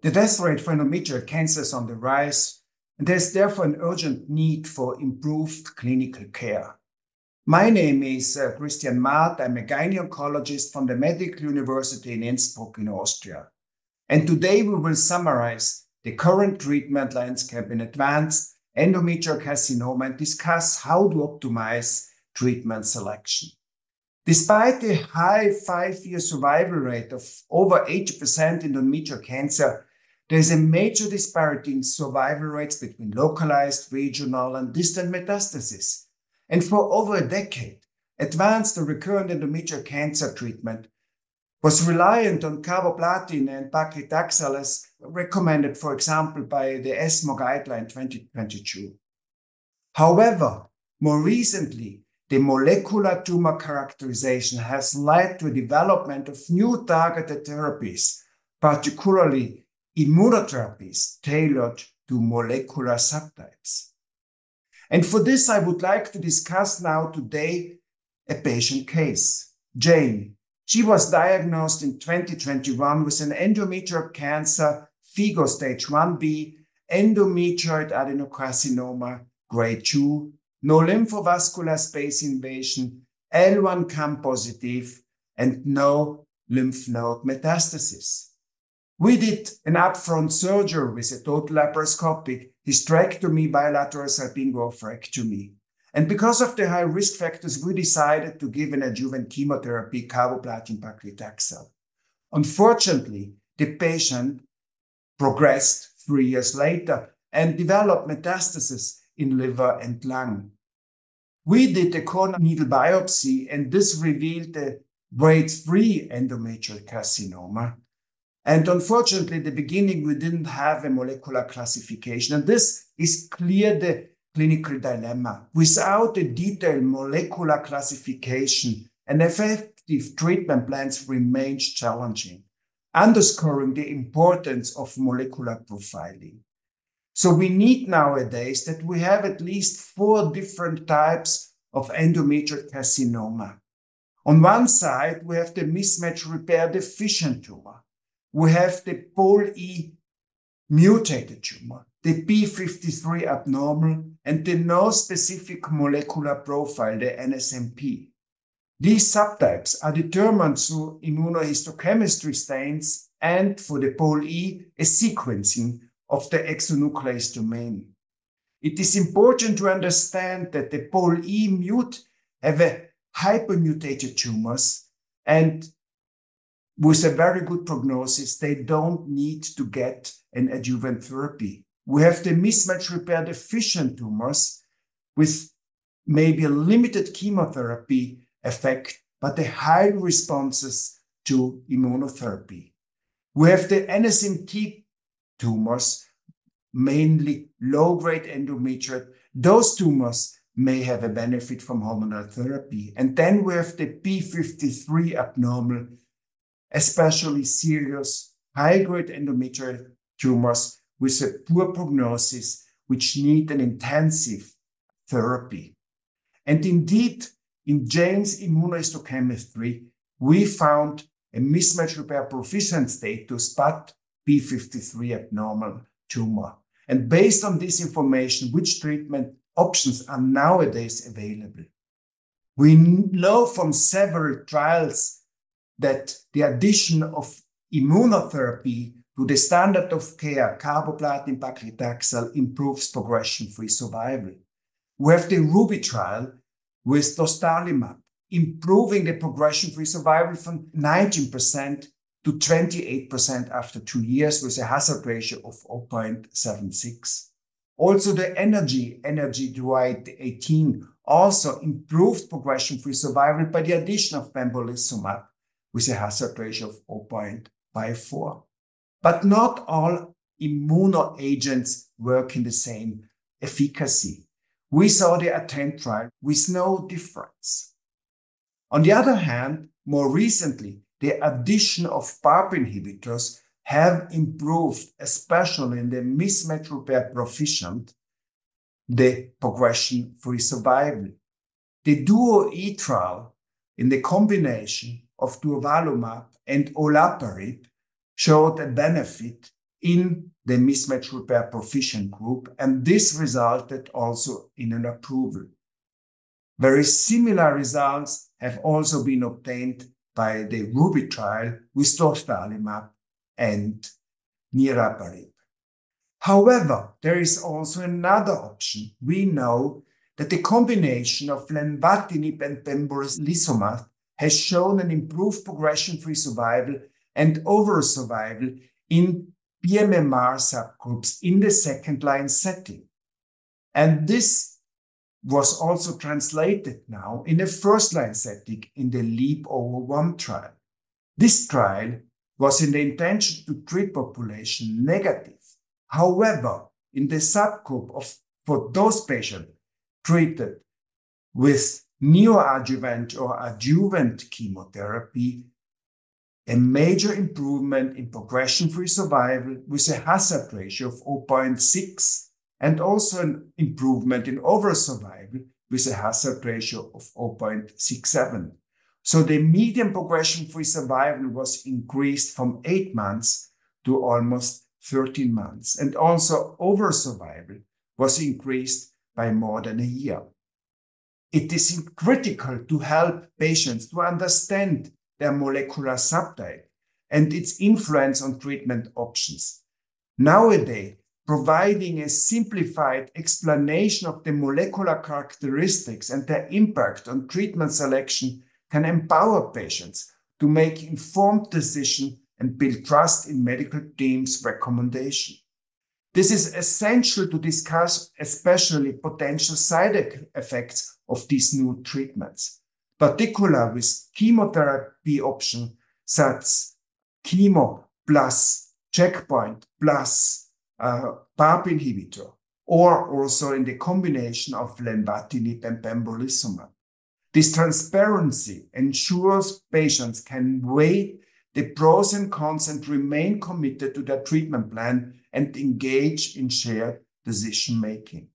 The death rate for endometrial cancer is on the rise, and there's therefore an urgent need for improved clinical care. My name is uh, Christian Marth. I'm a gynecologist from the Medical University in Innsbruck in Austria. And today we will summarize the current treatment landscape in advanced endometrial carcinoma and discuss how to optimize treatment selection. Despite the high five-year survival rate of over 80% in endometrial cancer, there is a major disparity in survival rates between localized, regional, and distant metastases. And for over a decade, advanced or recurrent endometrial cancer treatment was reliant on carboplatin and paclitaxel as recommended, for example, by the ESMO guideline 2022. However, more recently, the molecular tumor characterization has led to the development of new targeted therapies, particularly immunotherapies tailored to molecular subtypes. And for this, I would like to discuss now today a patient case. Jane. She was diagnosed in 2021 with an endometrial cancer, FIGO stage 1B, endometrioid adenocarcinoma, grade 2, no lymphovascular space invasion, L1 CAM positive, and no lymph node metastasis. We did an upfront surgery with a total laparoscopic hysterectomy, bilateral salpingo-oophorectomy. And because of the high risk factors, we decided to give an adjuvant chemotherapy, carboplatin paclitaxel. Unfortunately, the patient progressed three years later and developed metastasis in liver and lung. We did a core needle biopsy, and this revealed a grade 3 endometrial carcinoma and unfortunately, at the beginning, we didn't have a molecular classification. And this is clear the clinical dilemma. Without a detailed molecular classification, an effective treatment plans remains challenging, underscoring the importance of molecular profiling. So we need nowadays that we have at least four different types of endometrial carcinoma. On one side, we have the mismatch repair deficient tumor we have the POLE E mutated tumor, the P53 abnormal, and the no specific molecular profile, the NSMP. These subtypes are determined through immunohistochemistry stains and for the POLE, a sequencing of the exonuclease domain. It is important to understand that the POLE E mute have a hypermutated tumors and with a very good prognosis, they don't need to get an adjuvant therapy. We have the mismatch repair deficient tumors with maybe a limited chemotherapy effect, but the high responses to immunotherapy. We have the NSMP tumors, mainly low grade endometrial. Those tumors may have a benefit from hormonal therapy. And then we have the P53 abnormal especially serous high-grade endometrial tumors with a poor prognosis, which need an intensive therapy. And indeed, in Jane's immunohistochemistry, we found a mismatch repair proficient status, but P53 abnormal tumor. And based on this information, which treatment options are nowadays available? We know from several trials that the addition of immunotherapy to the standard of care, carboplatin paclitaxel, improves progression-free survival. We have the RUBY trial with dostarlimab, improving the progression-free survival from 19% to 28% after two years with a hazard ratio of 0.76. Also, the NRG, energy Dwight 18, also improved progression-free survival by the addition of pembrolizumab with a hazard ratio of 0.54. But not all immunoagents work in the same efficacy. We saw the AtTEnd trial with no difference. On the other hand, more recently, the addition of PARP inhibitors have improved, especially in the mismatch repair proficient, the progression-free survival. The DUO-E trial in the combination of durvalumab and olaparib showed a benefit in the mismatch repair proficient group, and this resulted also in an approval. Very similar results have also been obtained by the RUBY trial with dostarlimab and niraparib. However, there is also another option. We know that the combination of lenvatinib and pembrolizumab has shown an improved progression-free survival and overall survival in pMMR subgroups in the second-line setting. And this was also translated now in a first-line setting in the LEAP-001 trial. This trial was in the intention to treat population negative. However, in the subgroup of for those patients treated with neoadjuvant or adjuvant chemotherapy, a major improvement in progression-free survival with a hazard ratio of 0.6 and also an improvement in overall survival with a hazard ratio of 0.67. So the median progression-free survival was increased from eight months to almost 13 months, and also overall survival was increased by more than a year. It is critical to help patients to understand their molecular subtype and its influence on treatment options. Nowadays, providing a simplified explanation of the molecular characteristics and their impact on treatment selection can empower patients to make informed decisions and build trust in medical teams' recommendation. This is essential to discuss especially potential side effects of these new treatments, particular with chemotherapy option such chemo plus checkpoint plus uh, PARP inhibitor, or also in the combination of lenvatinib and pembrolizumab. This transparency ensures patients can weigh the pros and cons and remain committed to their treatment plan and engage in shared decision making.